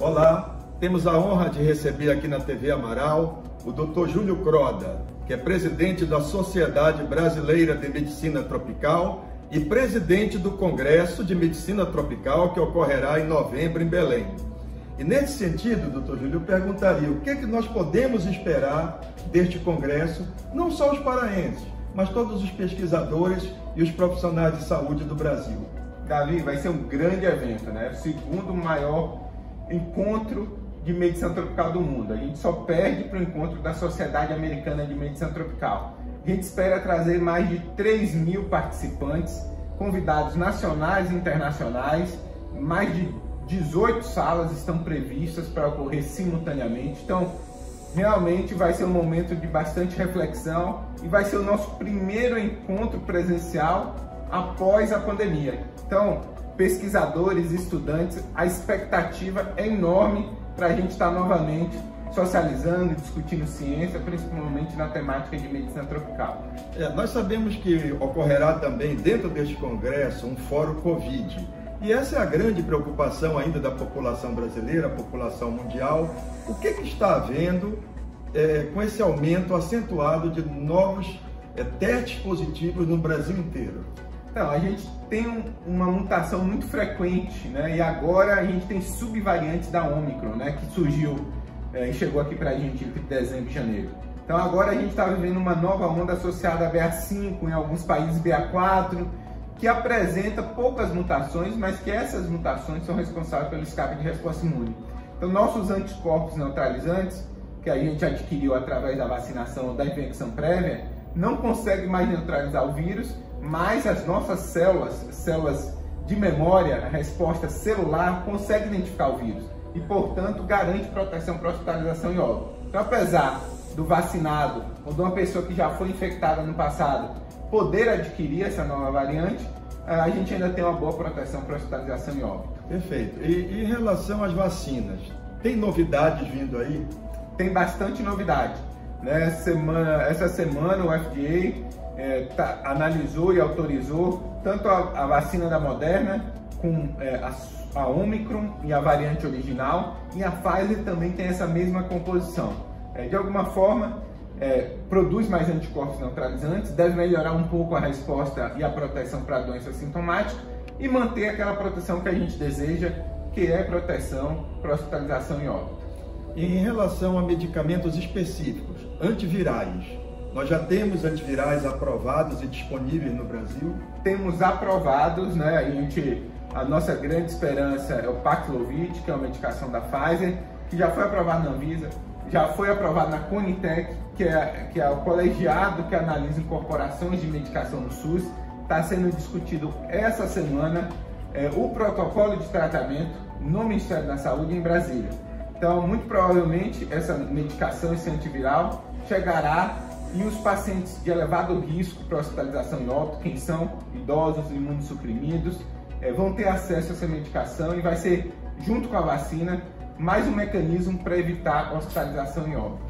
Olá, temos a honra de receber aqui na TV Amaral o Dr. Júlio Croda, que é presidente da Sociedade Brasileira de Medicina Tropical e presidente do Congresso de Medicina Tropical que ocorrerá em novembro em Belém. E nesse sentido, doutor Júlio, eu perguntaria o que, é que nós podemos esperar deste congresso, não só os paraenses, mas todos os pesquisadores e os profissionais de saúde do Brasil. Davi, vai ser um grande evento, né? O segundo maior encontro de medicina tropical do mundo. A gente só perde para o encontro da Sociedade Americana de Medicina Tropical. A gente espera trazer mais de 3 mil participantes, convidados nacionais e internacionais, mais de 18 salas estão previstas para ocorrer simultaneamente. Então, realmente vai ser um momento de bastante reflexão e vai ser o nosso primeiro encontro presencial após a pandemia. Então, pesquisadores, estudantes, a expectativa é enorme para a gente estar novamente socializando e discutindo ciência, principalmente na temática de medicina tropical. É, nós sabemos que ocorrerá também dentro deste congresso um fórum Covid. E essa é a grande preocupação ainda da população brasileira, população mundial. O que, que está havendo é, com esse aumento acentuado de novos é, testes positivos no Brasil inteiro? Então, a gente tem um, uma mutação muito frequente, né? E agora a gente tem subvariantes da Omicron, né? Que surgiu é, e chegou aqui pra gente em dezembro e janeiro. Então agora a gente está vivendo uma nova onda associada a BA5, em alguns países BA4, que apresenta poucas mutações, mas que essas mutações são responsáveis pelo escape de resposta imune. Então nossos anticorpos neutralizantes, que a gente adquiriu através da vacinação ou da infecção prévia, não conseguem mais neutralizar o vírus mas as nossas células, células de memória, a resposta celular, consegue identificar o vírus e, portanto, garante proteção para hospitalização e óbito. Então, apesar do vacinado ou de uma pessoa que já foi infectada no passado poder adquirir essa nova variante, a gente ainda tem uma boa proteção para hospitalização e óbito. Perfeito. E, e em relação às vacinas, tem novidades vindo aí? Tem bastante novidade. Né? Semana, essa semana o FDA é, tá, analisou e autorizou tanto a, a vacina da Moderna com é, a, a Omicron e a variante original e a Pfizer também tem essa mesma composição. É, de alguma forma, é, produz mais anticorpos neutralizantes, deve melhorar um pouco a resposta e a proteção para a doença sintomática e manter aquela proteção que a gente deseja, que é proteção para hospitalização e óbito. Em relação a medicamentos específicos, antivirais, nós já temos antivirais aprovados e disponíveis no Brasil? Temos aprovados, né? A gente, a nossa grande esperança é o Paxlovid, que é uma medicação da Pfizer, que já foi aprovado na Anvisa, já foi aprovado na Conitec, que é, que é o colegiado que analisa incorporações de medicação no SUS. Está sendo discutido essa semana é, o protocolo de tratamento no Ministério da Saúde em Brasília. Então, muito provavelmente, essa medicação, esse antiviral, chegará e os pacientes de elevado risco para hospitalização e óbito, quem são idosos, imunossuprimidos, é, vão ter acesso a essa medicação e vai ser, junto com a vacina, mais um mecanismo para evitar hospitalização e óbito.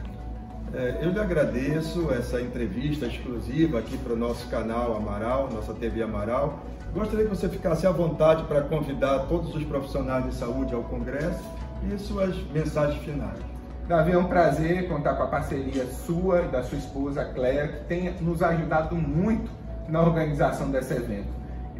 É, eu lhe agradeço essa entrevista exclusiva aqui para o nosso canal Amaral, nossa TV Amaral. Gostaria que você ficasse à vontade para convidar todos os profissionais de saúde ao Congresso e suas mensagens finais. Davi, é um prazer contar com a parceria sua e da sua esposa, Claire, que tem nos ajudado muito na organização desse evento.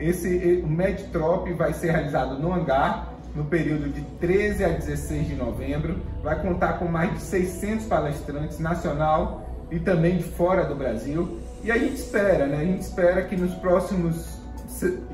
Esse, o MedTrop vai ser realizado no hangar no período de 13 a 16 de novembro. Vai contar com mais de 600 palestrantes nacional e também de fora do Brasil. E a gente espera, né? A gente espera que nos próximos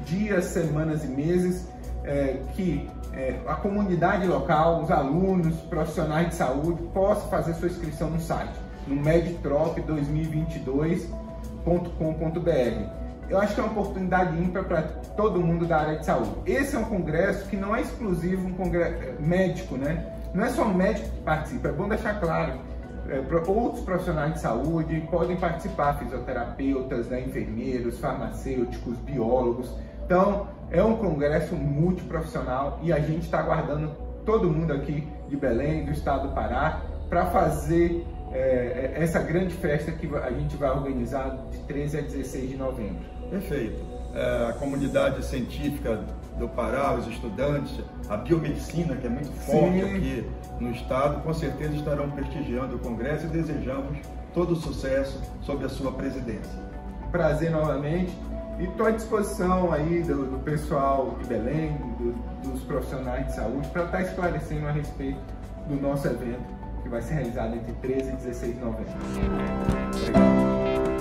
dias, semanas e meses é, que é, a comunidade local, os alunos, profissionais de saúde possam fazer sua inscrição no site, no medtrop2022.com.br. Eu acho que é uma oportunidade ímpar para todo mundo da área de saúde. Esse é um congresso que não é exclusivo um congresso é, médico, né? Não é só médico que participa, é bom deixar claro. É, outros profissionais de saúde podem participar, fisioterapeutas, né, enfermeiros, farmacêuticos, biólogos. Então, é um congresso multiprofissional e a gente está aguardando todo mundo aqui de Belém, do estado do Pará, para fazer é, essa grande festa que a gente vai organizar de 13 a 16 de novembro. Perfeito. é, a comunidade científica do Pará, os estudantes, a biomedicina, que é muito forte Sim. aqui no estado, com certeza estarão prestigiando o Congresso e desejamos todo o sucesso sob a sua presidência. Prazer novamente e estou à disposição aí do, do pessoal de Belém, do, dos profissionais de saúde, para estar tá esclarecendo a respeito do nosso evento, que vai ser realizado entre 13 e 16 de novembro. Obrigado.